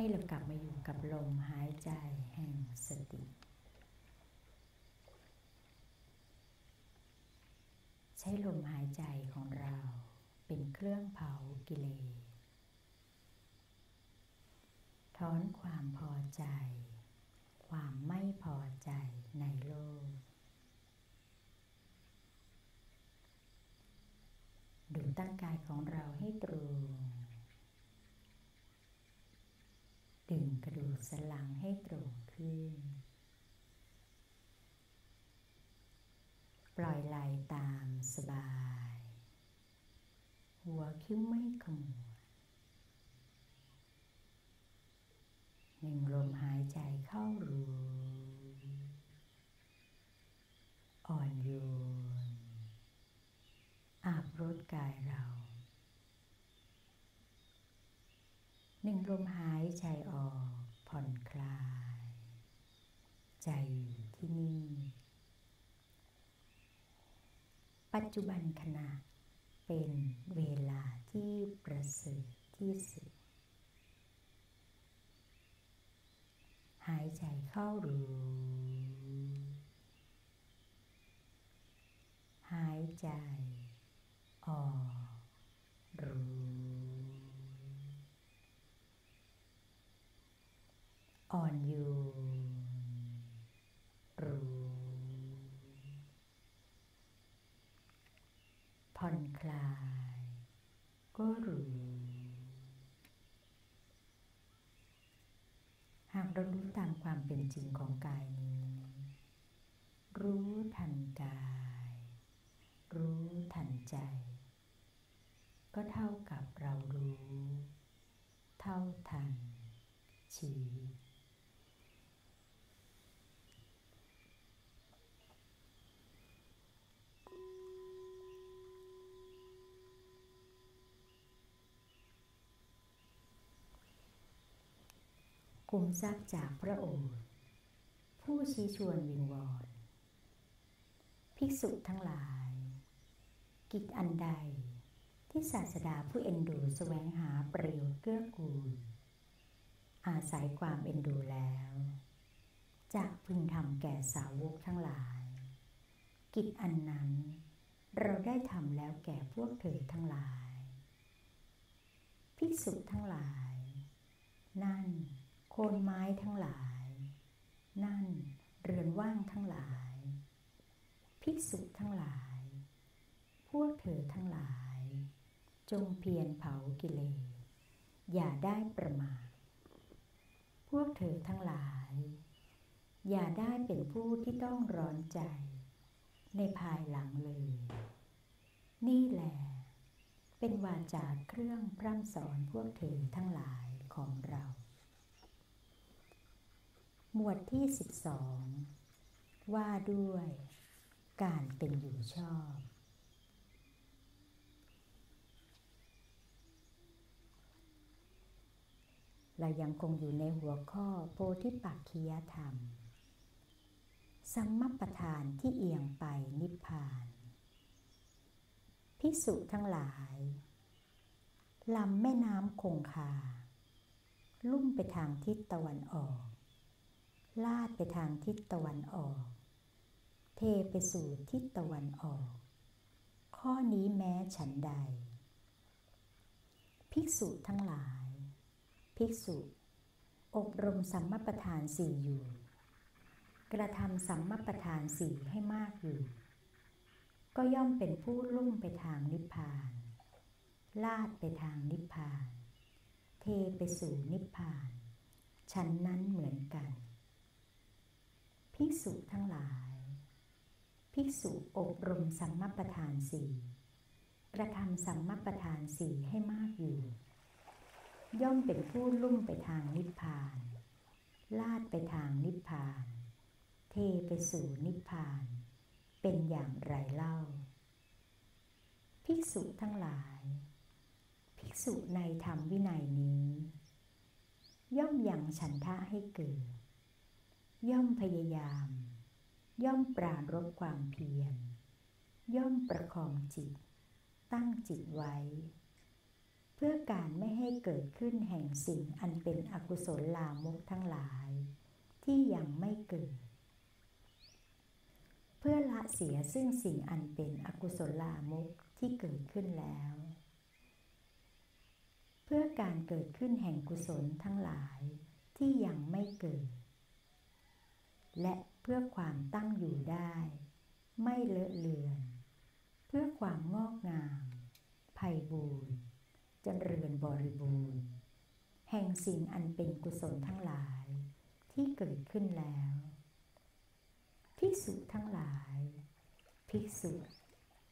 ให้เรากลับมาอยู่กับลมหายใจแห่งสติ ใช้ลมหายใจของเราเป็นเครื่องเผากิเลสถอนความพอใจ ความไม่พอใจในโลก ดูตั้งกายของเราให้ตรูง ดึงกระดูกสันหลังให้ตรงขึ้น ปล่อยไหลตามสบาย หัวคิ้วไม่ขมวดหนึ่งลมหายใจเข้ารู้ อ่อนโยนอาบรดกายเรา หนึ่งลมหายใจออกผ่อนคลาย ใจที่นี่ปัจจุบันขณะเป็นเวลาที่ประเสริฐที่สุด หายใจเข้ารู้ หายใจออกรู้ อ่อนโยนรู้ผ่อนคลาย ก็รู้ หากเรารู้ตามความเป็นจริงของกายนี้ รู้ทันกาย รู้ทันใจ ก็เท่ากับเรารู้ เท่าทันชีวิต คุมทรัพย์จากพระองค์ ผู้ชี้ชวนวิงวอน ภิกษุทั้งหลาย กิจอันใดที่ศาสดาผู้เอ็นดูแสวงหาประโยชน์เกื้อกูล อาศัยความเอ็นดูแล้วจะพึงทำแก่สาวกทั้งหลาย กิจอันนั้นเราได้ทำแล้วแก่พวกเธอทั้งหลาย ภิกษุทั้งหลาย นั่น คนไม้ทั้งหลาย นั่นเรือนว่างทั้งหลาย ภิกษุทั้งหลาย พวกเธอทั้งหลาย จงเพียรเผากิเลสอย่าได้ประมาทพวกเธอทั้งหลาย อย่าได้เป็นผู้ที่ต้องร้อนใจ ในภายหลังเลย นี่แหละเป็นวาจาเครื่องพร่ำสอนพวกเธอทั้งหลายของเรา หมวดที่ 12 ว่าด้วย การเป็นอยู่ชอบ เรายังคงอยู่ในหัวข้อโพธิปักคียธรรม สัมมัปทานที่เอียงไปนิพพานภิกษุทั้งหลายลำแม่น้ำคงคา ลุ่มไปทางทิศตะวันออก ลาดไปทางทิศตะวันออก เทไปสู่ทิศตะวันออก ข้อนี้แม้ฉันใด ภิกษุทั้งหลาย ภิกษุ อบรมสัมมาประธานสี่อยู่ กระทำสัมมาประธานสี่ให้มากอยู่ ก็ย่อมเป็นผู้ลุ่มไปทางนิพพาน ลาดไปทางนิพพาน เทไปสู่นิพพาน ฉันนั้นเหมือนกัน ภิกษุทั้งหลาย ภิกษุอบรมสัมมาประธานสี่กระทำสัมมาประธานสี่ให้มากอยู่ ย่อมเป็นผู้ลุ่มไปทางนิพพาน ลาดไปทางนิพพาน เทไปสู่นิพพาน เป็นอย่างไรเล่า ภิกษุทั้งหลาย ภิกษุในธรรมวินัยนี้ ย่อมยังฉันทะให้เกิด ย่อมพยายาม ย่อมปรารบความเพียร ย่อมประคองจิต ตั้งจิตไว้ เพื่อการไม่ให้เกิดขึ้นแห่งสิ่งอันเป็นอกุศลลามกทั้งหลาย ที่ยังไม่เกิด เพื่อละเสียซึ่งสิ่งอันเป็นอกุศลลามกที่เกิดขึ้นแล้ว เพื่อการเกิดขึ้นแห่งกุศลทั้งหลายที่ยังไม่เกิด และเพื่อความตั้งอยู่ได้ ไม่เลอะเลือน เพื่อความงอกงามไพ่บูรณ์เจริญบริบูรณ์ แห่งสิ่งอันเป็นกุศลทั้งหลาย ที่เกิดขึ้นแล้วภิกษุทั้งหลาย ภิกษุ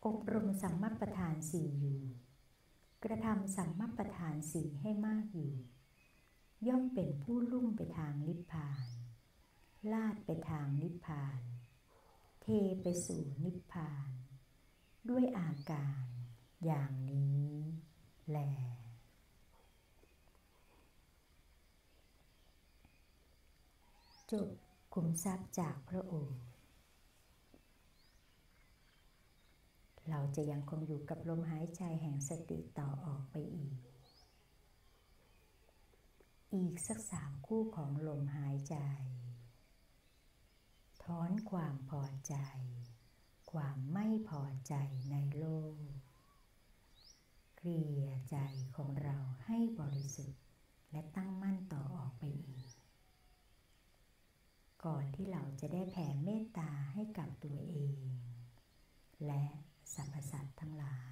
อบรมสัมมาประธานสี่อยู่ กระทำสัมมาประธานสี่ให้มากอยู่ ย่อมเป็นผู้ลุ่มไปทางนิพพาน ลาดไปทางนิพพาน เทไปสู่นิพพาน ด้วยอาการอย่างนี้แลจบคุมทรัพย์จากพระองค์เราจะยังคงอยู่กับลมหายใจแห่งสติต่อออกไปอีก อีกสักสามคู่ของลมหายใจ ถอนความพอใจ ความไม่พอใจในโลก เคลียร์ใจของเราให้บริสุทธิ์ และตั้งมั่นต่อออกไปอีก ก่อนที่เราจะได้แผ่เมตตาให้กับตัวเอง และสรรพสัตว์ทั้งหลาย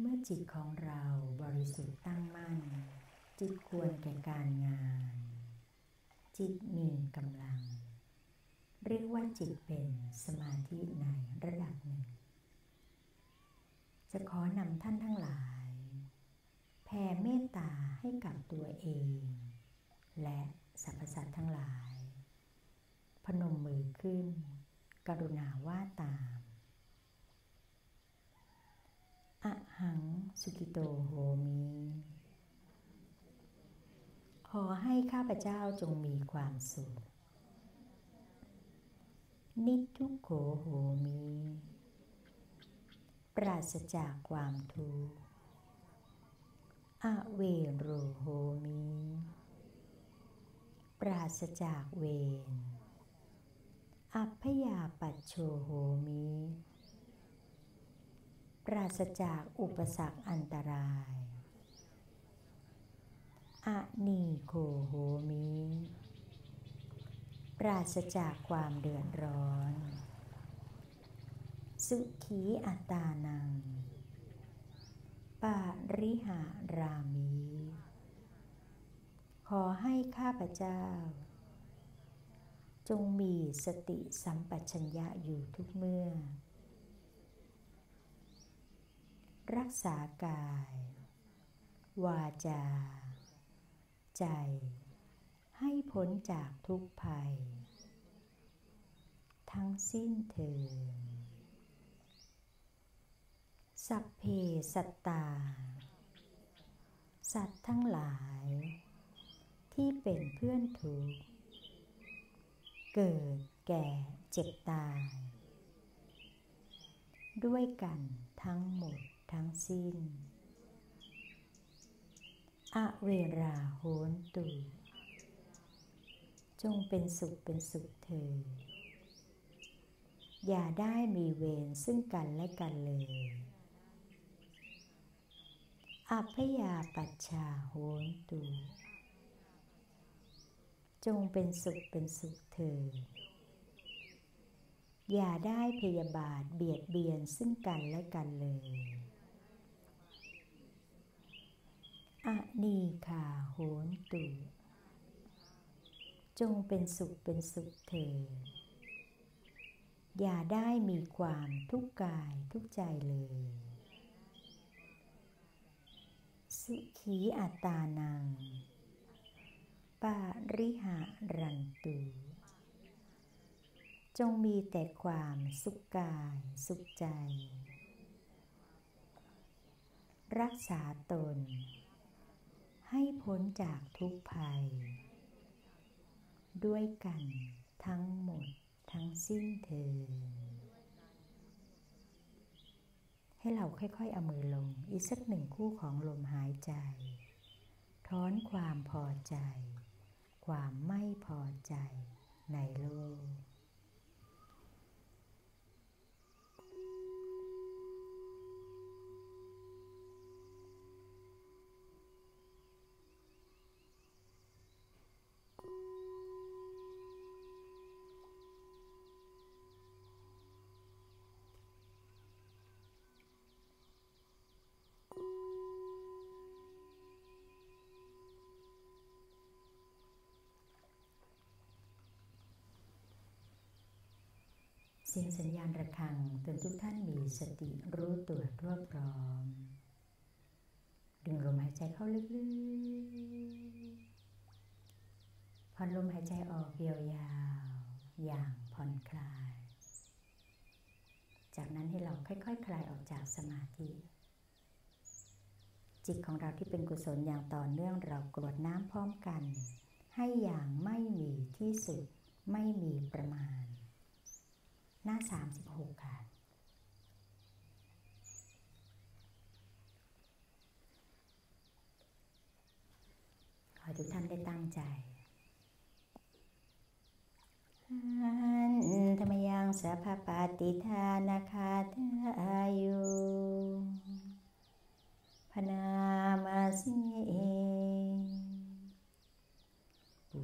เมื่อจิตของเราบริสุทธิ์ตั้งมั่น จิตควรแก่การงาน จิตมีกำลัง เรียกว่าจิตเป็นสมาธิในระดับหนึ่ง จะขอนำท่านทั้งหลาย แผ่เมตตาให้กับตัวเอง และสรรพสัตว์ทั้งหลาย พนมมือขึ้น กรุณาว่าตาม อะหังสุกิโตโหมิขอให้ข้าพเจ้าจงมีความสุข นิทุโขโหมิปราศจากความทุกข์อเวโรโหมิปราศจากเวร อัพยาปัจโชโหมิ ปราศจากอุปสรรคอันตรายอะนีโคโหมิ ปราศจากความเดือดร้อน สุขีอัตานัง ปาริหารามีขอให้ข้าพเจ้า จงมีสติสัมปชัญญะอยู่ทุกเมื่อ รักษากาย วาจา ใจ ให้พ้นจากทุกภัย ทั้งสิ้นเถิดสัพเพสัตตา สัตว์ทั้งหลาย ที่เป็นเพื่อนทุกเกิดแก่เจ็บตาย ด้วยกันทั้งหมด ทั้งสิ้น อเวราโหนตุ จงเป็นสุขเป็นสุขเถิดอย่าได้มีเวรซึ่งกันและกันเลย อัพยาปัชชาโหนตุ จงเป็นสุขเป็นสุขเถิดอย่าได้พยาบาทเบียดเบียนซึ่งกันและกันเลย อนีคาโหนตุ จงเป็นสุขเป็นสุขเถิดอย่าได้มีความทุกข์กายทุกใจเลย สุขีอัตานัง ปาริหารันตุ จงมีแต่ความสุขกายสุขใจ รักษาตน ให้พ้นจากทุกภัย ด้วยกันทั้งหมดทั้งสิ้นเธอ ให้เราค่อยๆเอามือลงอีกสักหนึ่งคู่ของลมหายใจ ถอนความพอใจ ความไม่พอใจในโลก เสียงสัญญาณระฆังเตือนทุกท่านมีสติรู้ตัวทั่วพร้อม ดึงลมหายใจเข้าลึกๆผ่อนลมหายใจออกยาวๆอย่างผ่อนคลาย จากนั้นให้เราค่อยๆคคลายออกจากสมาธิ จิตของเราที่เป็นกุศลอย่างต่อเนื่องเรากรวดน้ำพร้อมกัน ให้อย่างไม่มีที่สุดไม่มีประมาณ หน้า 36 ค่ะ ขอทุกท่านได้ตั้งใจธรรมยังสัพพปฏิทานาคาทายุพนามาสิ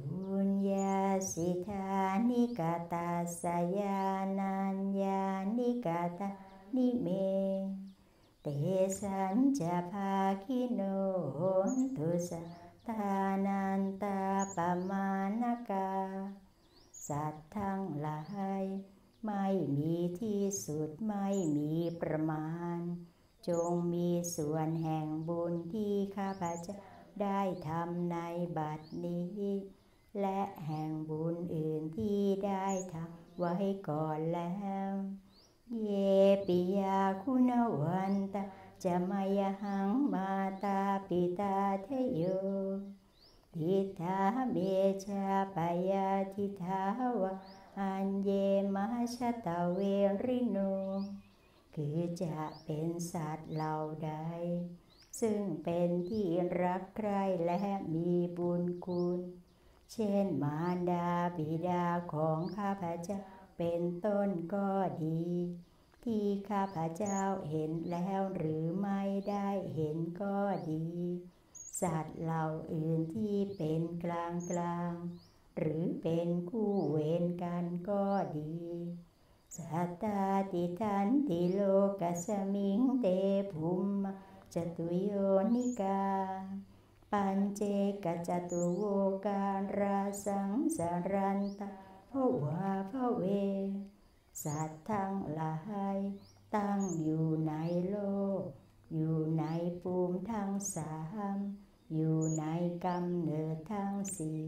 ปุญญาสิทานิกาตาสยานัญญานิกาตานิเม เตสัญจะภาคิโนตุสตานันตาปมานกา สัตว์ทั้งหลาย ไม่มีที่สุดไม่มีประมาณ จงมีส่วนแห่งบุญที่ข้าพเจ้าได้ทำในบัดนี้ และแห่งบุญอื่นที่ได้ทำไว้ก่อนแล้ว เยปิยาคุณวันตาจะมายหังมาตาปิตาเทโยทิทาเมชาปยาทิทาวะอันเยมาชตาเวริโนคือจะเป็นสัตว์เหล่าใด ซึ่งเป็นที่รักใคร่และมีบุญคุณ เช่นมารดาบิดาของข้าพเจ้าเป็นต้นก็ดี ที่ข้าพเจ้าเห็นแล้วหรือไม่ได้เห็นก็ดี สัตว์เหล่าอื่นที่เป็นกลางกลางหรือเป็นคู่เวรกันก็ดีสัตตาติทันติโลกัสมิงเตภุมจตุโยนิกา ปัญเจกจตุโวการาสังสารันตภวาภเว สัตว์ทั้งหลายตั้งอยู่ในโลก อยู่ในภูมิทั้งสามอยู่ในกำเนิดทั้งสี่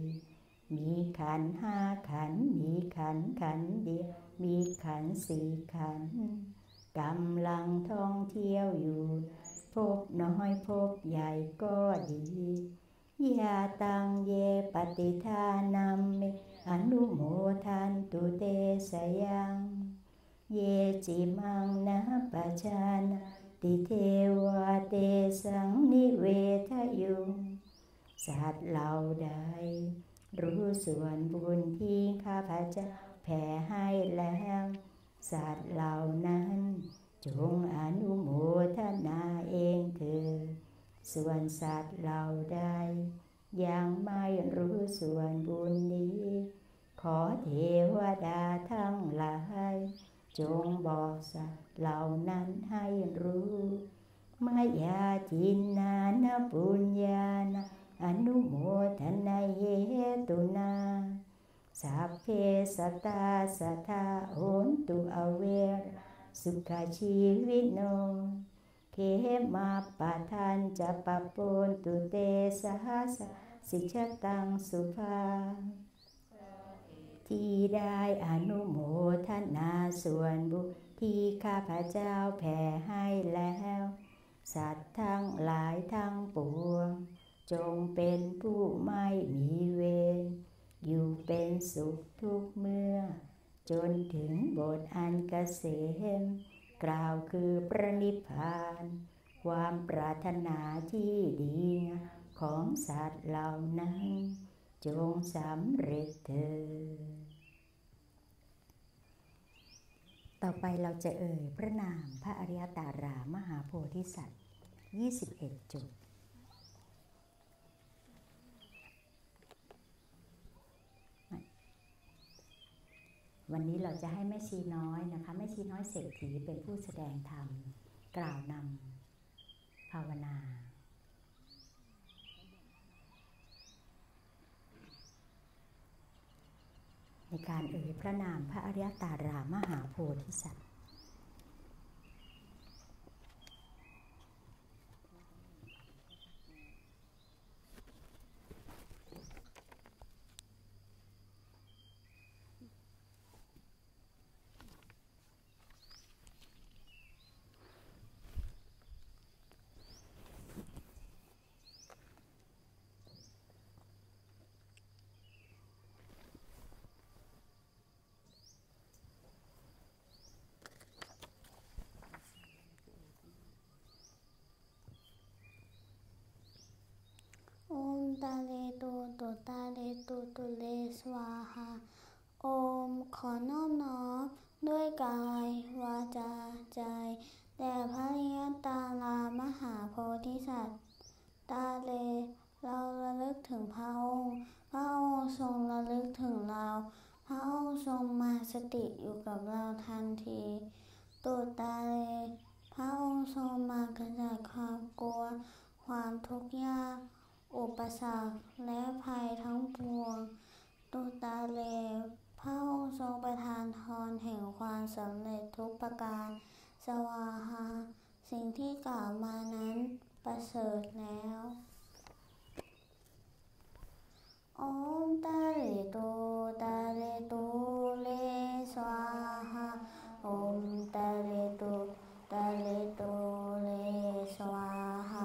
มีขันห้าขัน มีขันขันเดียว มีขันสี่ขันกำลังท่องเที่ยวอยู่ พบน้อยพบใหญ่ก็ดียาตังเยปฏิทานัมเมอนุโมทันตุเตสยัง เยจิมังนะปัจานาติเทวาเตสังนิเวทยุงสัตว์เหล่าใด รู้ส่วนบุญที่ข้าพเจ้าแผ่ให้แล้ว สัตว์เหล่านั้น จงอนุโมทนาเองเถิดส่วนสัตว์เหล่าใดยังไม่รู้ส่วนบุญนี้ ขอเทวดาทั้งหลาย จงบอกสัตว์เหล่านั้นให้รู้มายาจินนานปุญญาณอนุโมทนาเหตุนาสัพเพสตตาสัทธาโอนตุอเวร สุขชีวิโนเขมาปะทานจะปะปนตุเตสหัสสิชตังสุภาที่ได้อนุโมทนาส่วนบุที่ข้าพเจ้าแผ่ให้แล้ว สัตว์ทั้งหลายทั้งปวง จงเป็นผู้ไม่มีเวรอยู่เป็นสุขทุกเมื่อ จนถึงบทอันกเกษมกล่าวคือประนิพพาน ความปรารถนาที่ดีของสัตว์เหล่านั้น จงสำเร็จเถิดต่อไปเราจะเอ่ยพระนามพระอริยตารามหาโพธิสัตว์ 21จุด วันนี้เราจะให้แม่ชีน้อยนะคะแม่ชีน้อยเศรษฐีเป็นผู้แสดงธรรม กล่าวนำภาวนา ในการเอ่ยพระนามพระอริยตารามหาโพธิสัตว์ ตาเลตูตุตาเลตูตุเลสวาหาโอมขอน้อมน้อมด้วยกายวาจาใจแด่พระริยตาลามหาโพธิสัตว์ ตาเล เราระลึกถึงพระองค์ พระองค์ทรงระลึกถึงเรา พระองค์ทรงมาสติอยู่กับเราทันทีตูตาเล พระองค์ทรงมากระจัดความกลัว ความทุกข์ยาก อุปสรรคและภัยทั้งปวง ตุตาเลพระองค์ทรงประทานทรแห่งความสำเร็จทุกประการ สวาหา สิ่งที่กล่าวมานั้นประเสริฐแล้วโอมตาเลโตตาเลโตเลสวาหาโอมตาเลโตตาเลโตเลสวาหา